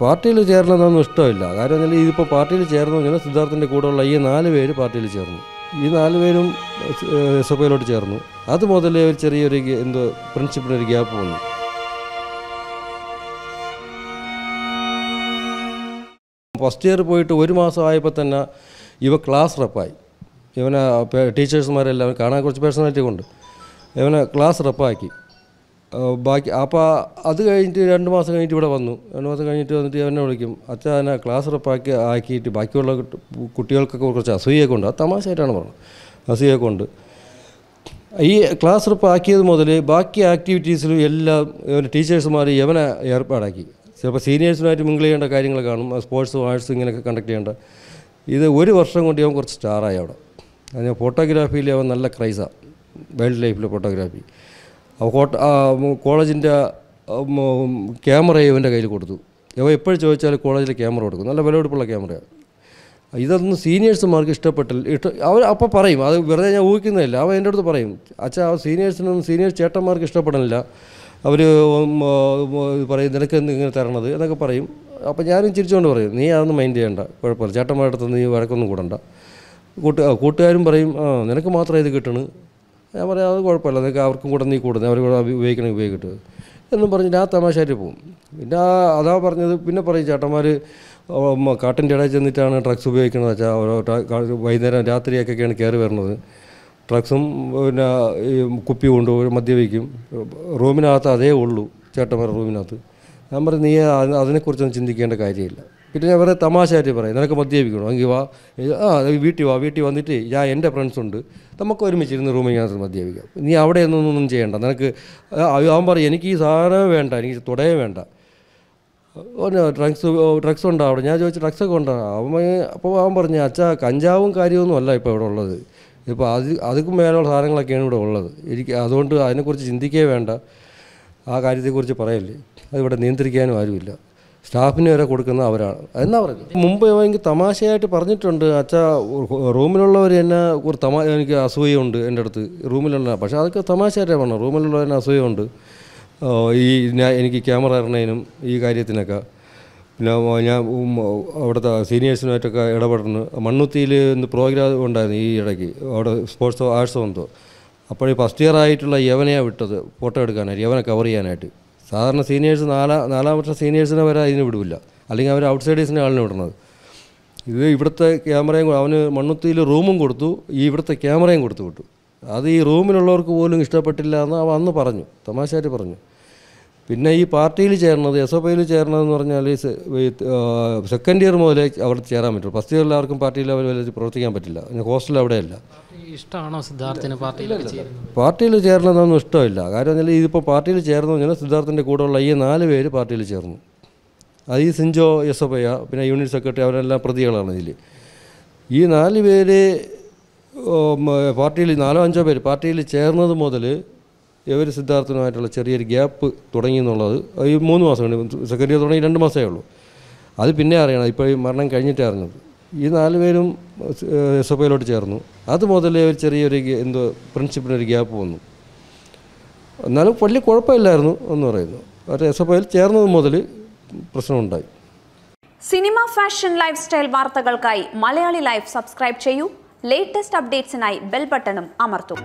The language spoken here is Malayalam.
പാർട്ടിയിൽ ചേരണമെന്നൊന്നും ഇഷ്ടമില്ല. കാരണം എന്നാൽ ഇതിപ്പോൾ പാർട്ടിയിൽ ചേർന്നു കഴിഞ്ഞാൽ സിദ്ധാർത്ഥിന്റെ കൂടെയുള്ള ഈ നാല് പേര് പാർട്ടിയിൽ ചേർന്നു. ഈ നാല് പേരും എസ് എഫ് ഐയിലോട്ട് ചേർന്നു. അത് മുതലേ ഒരു ചെറിയൊരു എന്തോ പ്രിൻസിപ്പിനൊരു ഗ്യാപ്പ് വന്നു. ഫസ്റ്റ് ഇയർ പോയിട്ട് ഒരു മാസം ആയപ്പോൾ തന്നെ ഇവ ക്ലാസ് റപ്പായി ഇവനെ ടീച്ചേഴ്സ്മാരെല്ലാം കാണാൻ കുറച്ച് പേഴ്സണാലിറ്റി കൊണ്ട് ഇവനെ ക്ലാസ് റെപ്പാക്കി ബാക്കി അപ്പോൾ അത് കഴിഞ്ഞിട്ട് രണ്ട് മാസം കഴിഞ്ഞിട്ട് ഇവിടെ വന്നു. രണ്ട് മാസം കഴിഞ്ഞിട്ട് വന്നിട്ട് എന്നെ വിളിക്കും. അച്ഛൻ എന്നെ ക്ലാസ് ഉറപ്പാക്കി ആക്കിയിട്ട് ബാക്കിയുള്ള കുട്ടികൾക്കൊക്കെ കുറച്ച് അസൂയൊക്കെ ഉണ്ട്. അത് തമാശയായിട്ടാണ് പറഞ്ഞത്. അസൂയൊക്കെ ഉണ്ട്. ഈ ക്ലാസ് ഉറപ്പാക്കിയത് മുതൽ ബാക്കി ആക്ടിവിറ്റീസിലും എല്ലാം ടീച്ചേഴ്സുമാർ യവനെ ഏർപ്പാടാക്കി. ചിലപ്പോൾ സീനിയേഴ്സുമായിട്ട് മിങ്കിൾ ചെയ്യേണ്ട കാര്യങ്ങൾ കാണും. സ്പോർട്സ് ആർട്സും ഇങ്ങനെയൊക്കെ കണ്ടക്ട് ചെയ്യേണ്ട. ഇത് ഒരു വർഷം കൊണ്ട് അവൻ കുറച്ച് സ്റ്റാറായി അവിടെ. അതിന് ഫോട്ടോഗ്രാഫിയിൽ അവൻ നല്ല ക്രൈസാണ് വൈൽഡ് ലൈഫിലെ ഫോട്ടോഗ്രാഫി കോട്ട കോളേജിന്റെ ക്യാമറ ഇവന്റെ കയ്യിൽ കൊടുത്തു. ഇവ എപ്പോഴും ചോദിച്ചാൽ കോളേജിൽ ക്യാമറ കൊടുക്കും. നല്ല വിലപിടിപ്പുള്ള ക്യാമറയാണ് ഇതൊന്നും സീനിയേഴ്സുമാർക്ക് ഇഷ്ടപ്പെട്ടില്ല. ഇഷ്ട അവർ അപ്പോൾ പറയും. അത് വെറുതെ ഞാൻ ഊഹിക്കുന്നതല്ല. അവൻ എന്റെ അടുത്ത് പറയും അച്ഛാ ആ സീനിയേഴ്സിനൊന്നും സീനിയേഴ്സ് ചേട്ടന്മാർക്ക് ഇഷ്ടപ്പെടണില്ല. അവർ പറയും നിനക്ക് ഇങ്ങനെ തരണത്? എന്നൊക്കെ പറയും. അപ്പോൾ ഞാനും ചിരിച്ചുകൊണ്ട് പറയും നീ അതൊന്നും മൈൻഡ് ചെയ്യണ്ട. കുഴപ്പമില്ല. ചേട്ടന്മാരുടെ അടുത്ത് നീ വഴക്കൊന്നും കൂടണ്ട. കൂട്ട് കൂട്ടുകാരും പറയും നിനക്ക് മാത്രമേ ഇത് കിട്ടണു. ഞാൻ പറയാം അത് കുഴപ്പമില്ല. നിങ്ങൾക്ക് അവർക്കും കൂടെ നീ കൂടുന്നത് അവർ കൂടെ ഉപയോഗിക്കണം ഉപയോഗിക്കട്ടെ. എന്നും പറഞ്ഞിട്ട് ആ തമാശയായിട്ട് പോകും. പിന്നെ ആ അതാ പറഞ്ഞത്. പിന്നെ പറയും ചേട്ടന്മാർ കാട്ടിന്റെ ഇടയിൽ ചെന്നിട്ടാണ് ഡ്രഗ്സ് ഉപയോഗിക്കുന്നത് വെച്ചാൽ ഓരോ വൈകുന്നേരം രാത്രിയൊക്കെയാണ് കയറി വരുന്നത്. ഡ്രഗ്സും പിന്നെ ഈ കുപ്പി കൊണ്ടുപോയി മദ്യപിക്കും. റൂമിനകത്ത് അതേ ഉള്ളൂ ചേട്ടന്മാരുടെ റൂമിനകത്ത്. ഞാൻ പറഞ്ഞു നീ അത് അതിനെക്കുറിച്ചൊന്നും ചിന്തിക്കേണ്ട കാര്യമില്ല. പിന്നെ ഞാൻ വേറെ തമാശയായിട്ട് പറയും. നിനക്ക് മദ്യപിക്കണോ? എങ്കിൽ വാ. ആ വീട്ടിൽ വാ. വീട്ടിൽ വന്നിട്ട് ഞാൻ എന്റെ ഫ്രണ്ട്സ് ഉണ്ട്. നമുക്ക് ഒരുമിച്ചിരുന്ന് റൂമിനകത്ത് മദ്യപിക്കാം. നീ അവിടെ ഒന്നും ചെയ്യണ്ട. നിനക്ക് അവൻ പറയും എനിക്ക് ഈ സാധനം വേണ്ട. എനിക്ക് തുടയേ വേണ്ട. ഡ്രഗ്സ് ഡ്രഗ്സ് ഉണ്ടോ അവിടെ? ഞാൻ ചോദിച്ചു ഡ്രഗ്സ് ഒക്കെ ഉണ്ടോ? അവൻ അപ്പോൾ അവൻ പറഞ്ഞു അച്ഛാ കഞ്ചാവും കാര്യമൊന്നും അല്ല ഇപ്പോൾ ഇവിടെ ഉള്ളത്. ഇപ്പോൾ അത് അതുക്കും മേലുള്ള സാധനങ്ങളൊക്കെയാണ് ഇവിടെ ഉള്ളത്. എനിക്ക് അതുകൊണ്ട് അതിനെക്കുറിച്ച് ചിന്തിക്കേ വേണ്ട. ആ കാര്യത്തെക്കുറിച്ച് പറയല്ലേ. അതിവിടെ നിയന്ത്രിക്കാനും ആരുമില്ല. സ്റ്റാഫിന് വരെ കൊടുക്കുന്ന അവരാണ്. എന്നാ പറയുന്നത്? മുമ്പ് എനിക്ക് തമാശയായിട്ട് പറഞ്ഞിട്ടുണ്ട്. അച്ഛാ റൂമിലുള്ളവർ എന്നെ ഒരു തമാ എനിക്ക് അസൂയുണ്ട് എന്റെ അടുത്ത്. റൂമിലുള്ള പക്ഷേ അതൊക്കെ തമാശയായിട്ടാണ് പറഞ്ഞു റൂമിലുള്ളവരെ അസൂയുണ്ട്. ഈ ഞാൻ എനിക്ക് ക്യാമറ ഇറങ്ങുന്നതിനും ഈ കാര്യത്തിനൊക്കെ. പിന്നെ ഞാൻ അവിടുത്തെ സീനിയേഴ്സിനായിട്ടൊക്കെ ഇടപെടുന്നു. മണ്ണുത്തിയിൽ ഇന്ന് പ്രോഗ്രാം ഉണ്ടായിരുന്നു ഈ ഇടയ്ക്ക്. അവിടെ സ്പോർട്സോ ആർട്സോ എന്തോ. അപ്പോൾ ഫസ്റ്റ് ഇയർ ആയിട്ടുള്ള യവനെയാണ് വിട്ടത് ഫോട്ടോ എടുക്കാനായിട്ട് യവനെ കവർ ചെയ്യാനായിട്ട്. സാധാരണ സീനിയേഴ്സ് നാലാ നാലാം വർഷം സീനിയേഴ്സിനെ വരെ അതിന് വിടില്ല അല്ലെങ്കിൽ അവർ ഔട്ട്സൈഡേഴ്സിനെ ആളിനെ വിടുന്നത് ഇത് ഇവിടുത്തെ ക്യാമറയും അവന് മണ്ണുത്തിയിൽ റൂമും കൊടുത്തു ഈ ഇവിടുത്തെ ക്യാമറയും കൊടുത്തു വിട്ടു. അത് ഈ റൂമിലുള്ളവർക്ക് പോലും ഇഷ്ടപ്പെട്ടില്ല എന്ന് അവ അന്ന് പറഞ്ഞു. തമാശയായിട്ട് പറഞ്ഞു. പിന്നെ ഈ പാർട്ടിയിൽ ചേർന്നത് എസ് എഫ് ഐയിൽ ചേർന്നതെന്ന് പറഞ്ഞാൽ സെക്കൻഡ് ഇയർ മുതലേ അവിടെ ചേരാൻ പറ്റുള്ളൂ. ഫസ്റ്റ് ഇയറിൽ ആർക്കും പാർട്ടിയിൽ അവർ പ്രവർത്തിക്കാൻ പറ്റില്ല. ഹോസ്റ്റൽ അവിടെയല്ല ഇഷ്ടമാണോ സിദ്ധാർത്ഥിന് പാർട്ടിയിൽ പാർട്ടിയിൽ ചേരണമെന്നൊന്നും ഇഷ്ടമില്ല. കാരണം വെച്ചാൽ ഇതിപ്പോൾ പാർട്ടിയിൽ ചേർന്നു. കഴിഞ്ഞാൽ സിദ്ധാർത്ഥിന്റെ കൂടെയുള്ള ഈ നാല് പേര് പാർട്ടിയിൽ ചേർന്നു. അത് ഈ സിഞ്ചോ എസ് എഫ് ഐ പിന്നെ യൂണിറ്റ് സെക്രട്ടറി അവരെല്ലാം പ്രതികളാണ് ഇതിൽ. ഈ നാല് പേര് പാർട്ടിയിൽ നാലോ അഞ്ചോ പേര് പാർട്ടിയിൽ ചേർന്നത് മുതൽ ഇവർ സിദ്ധാർത്ഥനുമായിട്ടുള്ള ചെറിയൊരു ഗ്യാപ്പ് തുടങ്ങി എന്നുള്ളത് ഈ മൂന്ന് മാസം സെക്രട്ടറി തുടങ്ങി രണ്ട് മാസമേ ഉള്ളൂ. അത് പിന്നെ അറിയണം. ഇപ്പോൾ ഈ മരണം കഴിഞ്ഞിട്ടേ അറിഞ്ഞത്. ഈ നാല് പേരും എസ് എഫ് ഐയിലോട്ട് ചേർന്നു. അത് മുതലേ ഒരു ചെറിയൊരു എന്തോ പ്രിൻസിപ്പിനൊരു ഗ്യാപ്പ് വന്നു. എന്നാലും വലിയ കുഴപ്പമില്ലായിരുന്നു എന്ന് പറയുന്നു. അവർ എസ് എഫ് ഐയിൽ ചേർന്നത് മുതൽ പ്രശ്നമുണ്ടായി. സിനിമ ഫാഷൻ ലൈഫ് സ്റ്റൈൽ വാർത്തകൾക്കായി മലയാളി ലൈഫ് സബ്സ്ക്രൈബ് ചെയ്യൂ. ലേറ്റസ്റ്റ് അപ്ഡേറ്റ്സിനായി ബെൽ ബട്ടണും അമർത്തൂ.